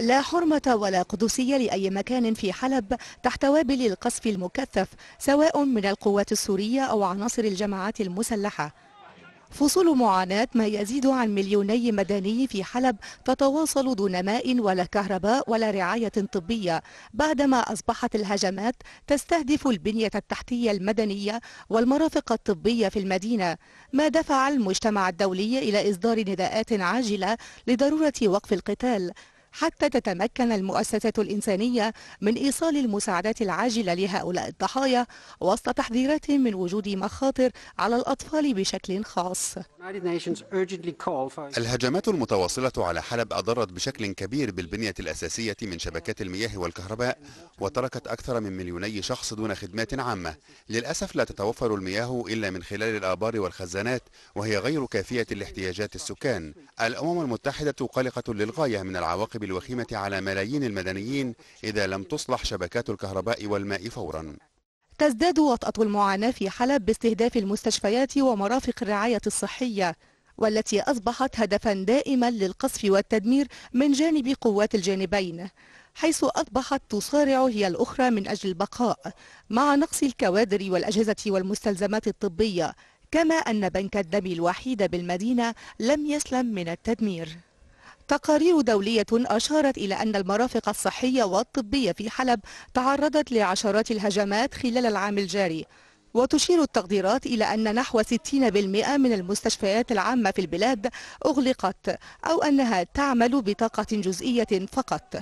لا حرمة ولا قدسية لأي مكان في حلب تحت وابل القصف المكثف سواء من القوات السورية أو عناصر الجماعات المسلحة. فصول معاناة ما يزيد عن مليوني مدني في حلب تتواصل دون ماء ولا كهرباء ولا رعاية طبية بعدما أصبحت الهجمات تستهدف البنية التحتية المدنية والمرافق الطبية في المدينة ما دفع المجتمع الدولي إلى إصدار نداءات عاجلة لضرورة وقف القتال. حتى تتمكن المؤسسات الإنسانية من إيصال المساعدات العاجلة لهؤلاء الضحايا وسط تحذيرات من وجود مخاطر على الأطفال بشكل خاص. الهجمات المتواصلة على حلب أضرت بشكل كبير بالبنية الأساسية من شبكات المياه والكهرباء وتركت أكثر من مليوني شخص دون خدمات عامة. للأسف لا تتوفر المياه إلا من خلال الآبار والخزانات وهي غير كافية لاحتياجات السكان. الأمم المتحدة قلقة للغاية من العواقب الوخيمة على ملايين المدنيين إذا لم تصلح شبكات الكهرباء والماء فورا. تزداد وطأة المعاناة في حلب باستهداف المستشفيات ومرافق الرعاية الصحية والتي أصبحت هدفا دائما للقصف والتدمير من جانب قوات الجانبين حيث أصبحت تصارع هي الأخرى من أجل البقاء مع نقص الكوادر والأجهزة والمستلزمات الطبية كما أن بنك الدم الوحيد بالمدينة لم يسلم من التدمير. تقارير دولية أشارت إلى أن المرافق الصحية والطبية في حلب تعرضت لعشرات الهجمات خلال العام الجاري. وتشير التقديرات إلى أن نحو 60% من المستشفيات العامة في البلاد أغلقت أو أنها تعمل بطاقة جزئية فقط.